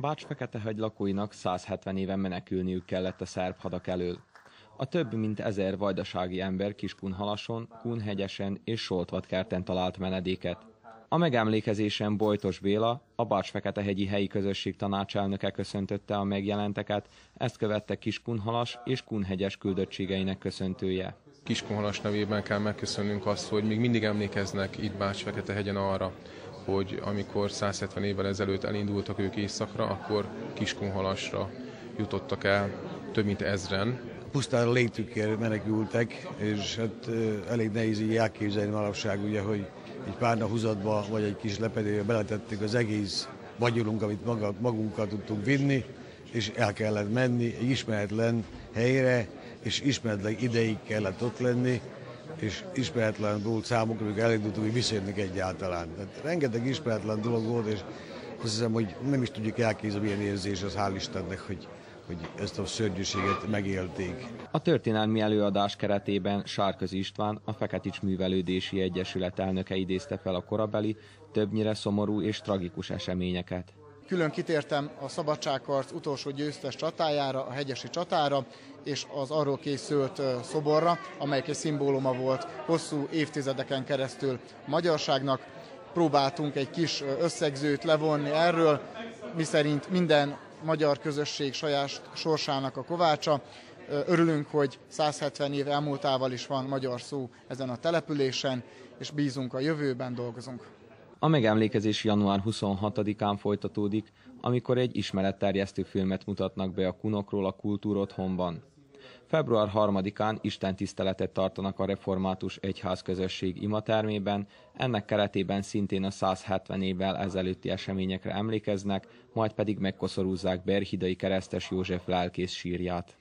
Bács Feketehegy lakóinak 170 éven menekülniük kellett a szerb hadak elől. A több mint ezer vajdasági ember Kiskunhalason, Kunhegyesen és Soltvatkerten talált menedéket. A megemlékezésen Bojtos Béla, a Bács-Feketehegyi helyi közösség tanácselnöke köszöntötte a megjelenteket, ezt követte Kiskunhalas és Kunhegyes küldöttségeinek köszöntője. Kiskunhalas nevében kell megköszönnünk azt, hogy még mindig emlékeznek itt Bács-Feketehegyen arra, hogy amikor 170 évvel ezelőtt elindultak ők északra, akkor Kiskunhalasra jutottak el több mint ezren. Pusztán a létükért menekültek, és hát elég nehéz így elképzelni manapság, ugye, hogy egy párna húzatba, vagy egy kis lepedébe beletettük az egész vagyonunk, amit maga, magunkkal tudtunk vinni, és el kellett menni egy ismeretlen helyre, és ismeretlen ideig kellett ott lenni, és ismeretlen volt számukra, amikor elindultunk, hogy visszajönnek egyáltalán. Tehát rengeteg ismeretlen dolog volt, és azt hiszem, hogy nem is tudjuk elképzelni, milyen érzés az, hál' Istennek, hogy, hogy ezt a szörnyűséget megélték. A történelmi előadás keretében Sárközi István, a Feketics Művelődési Egyesület elnöke idézte fel a korabeli, többnyire szomorú és tragikus eseményeket. Külön kitértem a szabadságharc utolsó győztes csatájára, a hegyesi csatára, és az arról készült szoborra, amelyek egy szimbóluma volt hosszú évtizedeken keresztül a magyarságnak. Próbáltunk egy kis összegzőt levonni erről, miszerint minden magyar közösség saját sorsának a kovácsa. Örülünk, hogy 170 év elmúltával is van magyar szó ezen a településen, és bízunk a jövőben, dolgozunk. A megemlékezés január 26-án folytatódik, amikor egy ismeretterjesztő filmet mutatnak be a kunokról a kultúrotthonban. Február 3-án Isten tiszteletet tartanak a református egyház közösség imatermében, ennek keretében szintén a 170 évvel ezelőtti eseményekre emlékeznek, majd pedig megkoszorúzzák Berhidai keresztes József lelkész sírját.